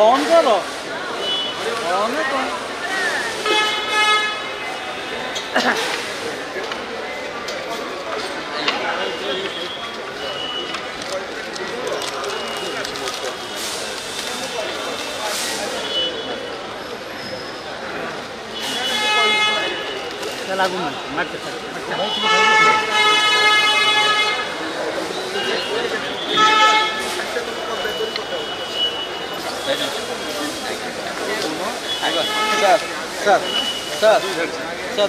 On the road. On the road. चला घूमन मत मत স্যার স্যার স্যার স্যার